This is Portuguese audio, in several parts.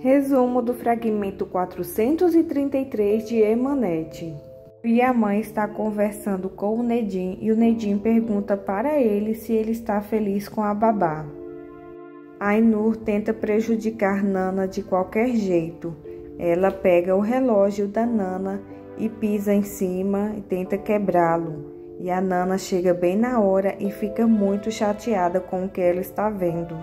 Resumo do fragmento 433 de Emanete. E a mãe está conversando com o Nedim e o Nedim pergunta para ele se ele está feliz com a babá. Ainur tenta prejudicar Nana de qualquer jeito. Ela pega o relógio da Nana e pisa em cima e tenta quebrá-lo. E a Nana chega bem na hora e fica muito chateada com o que ela está vendo.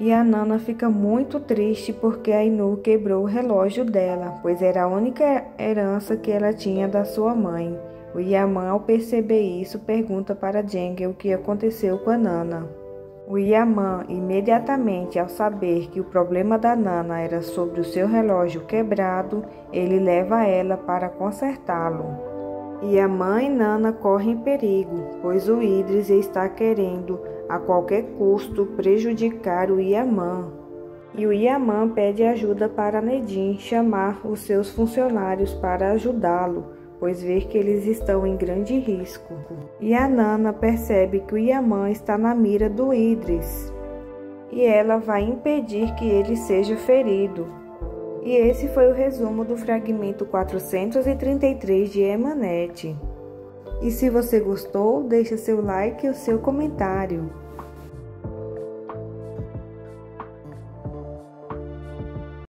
E a Nana fica muito triste porque a Inu quebrou o relógio dela, pois era a única herança que ela tinha da sua mãe. O Yaman, ao perceber isso, pergunta para Jenga o que aconteceu com a Nana. O Yaman, imediatamente ao saber que o problema da Nana era sobre o seu relógio quebrado, ele leva ela para consertá-lo. E a mãe Nana corre em perigo, pois o Idris está querendo a qualquer custo prejudicar o Yaman. E o Yaman pede ajuda para Nedim chamar os seus funcionários para ajudá-lo, pois vê que eles estão em grande risco. E a Nana percebe que o Yaman está na mira do Idris e ela vai impedir que ele seja ferido. E esse foi o resumo do fragmento 433 de Emanete. E se você gostou, deixe seu like e o seu comentário.